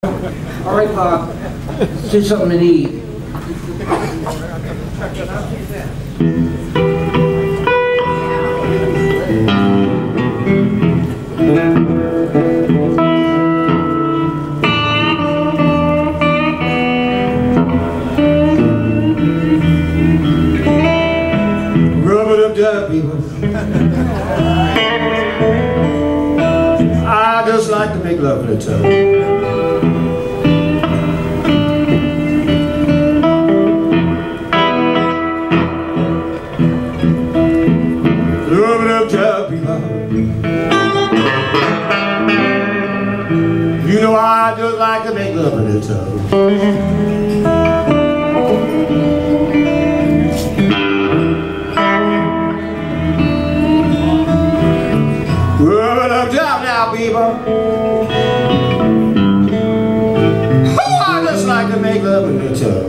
All right, Bob, let's do something to eat. Rub it up there, people. I just like to make love in the tub. You know I just like to make love in the tub. Like to make love in the tub.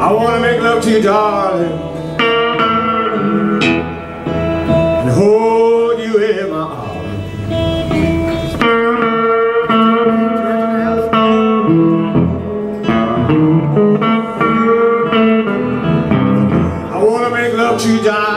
I want to make love to you, darling. And hold you in my arms. I want to make love to you, darling.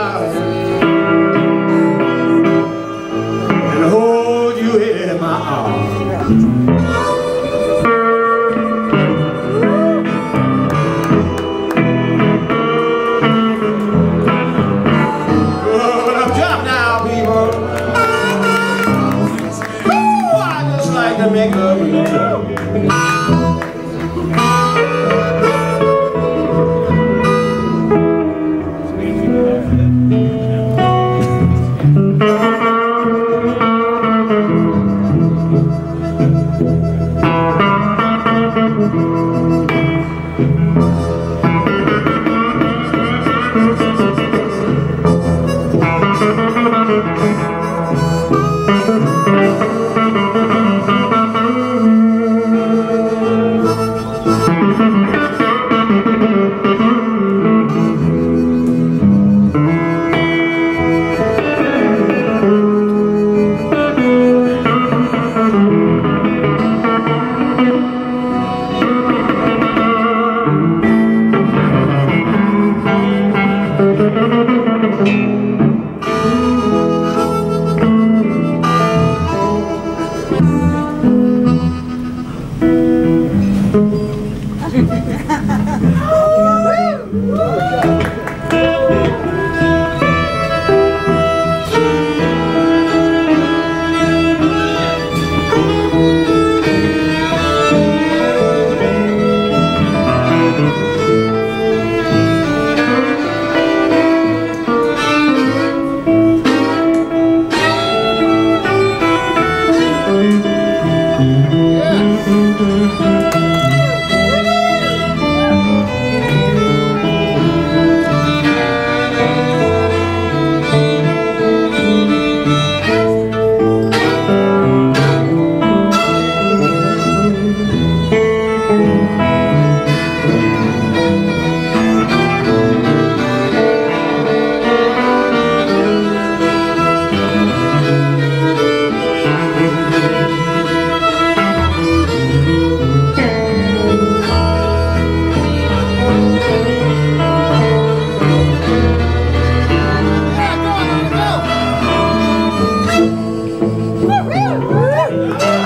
On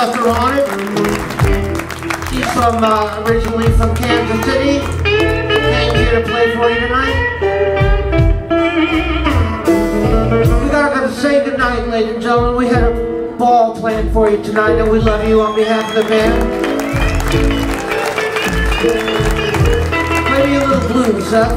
On it. She's from, uh, originally from Kansas City. Came here to play for you tonight. We gotta go to say goodnight, ladies and gentlemen. We had a ball planned for you tonight, and we love you on behalf of the band. Play me a little blues, huh?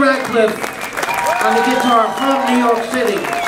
Radcliff on the guitar from New York City.